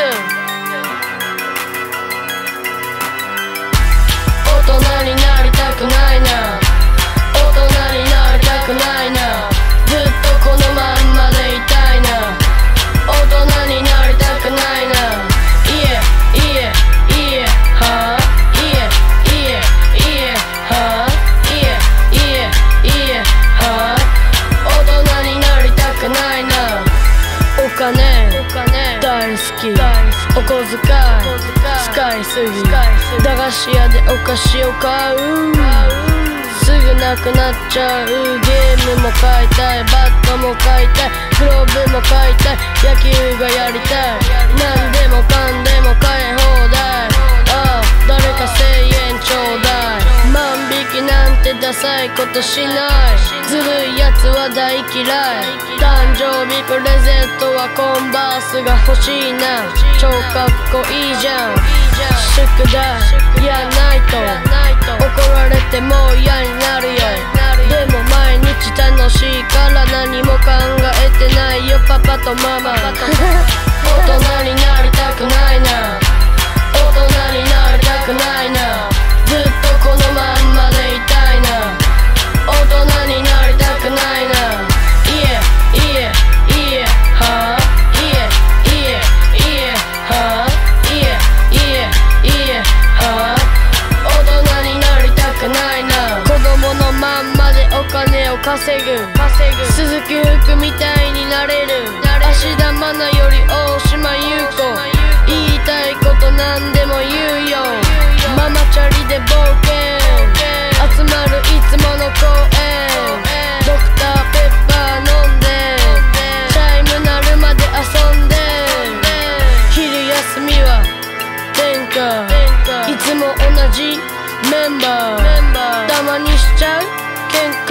two. すぎ駄菓子屋でお菓子を買うすぐなくなっちゃうゲームも買いたいバットも買いたいグローブも買いたい野球がやりたい。何でもかんでも買い放題ああ誰か1000円ちょうだい。万引きなんてダサいことしないずるいやつは大嫌い誕生日プレゼントはコンバースが欲しいな。超かっこいいじゃん。宿題。やないと。怒られても嫌になるよ。でも毎日楽しいから何も考えてないよパパとママ。金を稼ぐ。鈴木福みたいになれる。芦田愛菜より大島優子。言いたいことなんでも言うよ。ママチャリで冒険。集まるいつもの公園。ドクターペッパー飲んで。チャイム鳴るまで遊んで。昼休みは天下。いつも同じメンバー。たまにしちゃう喧嘩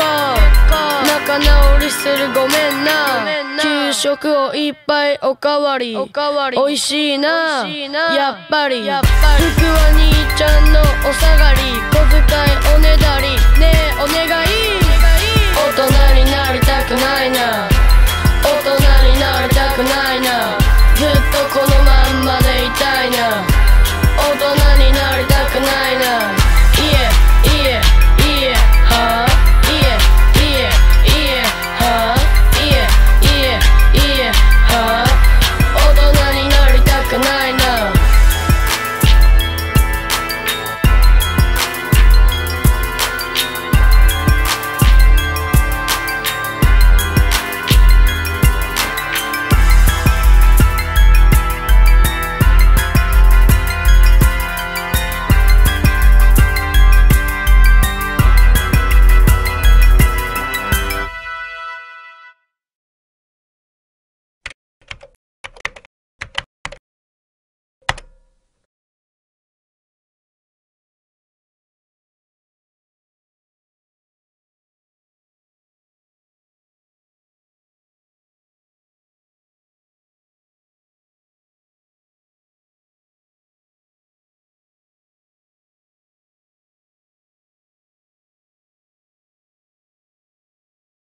仲直りする。ごめんな。給食をいっぱいおかわり。おいしいな。やっぱり。服は兄ちゃんの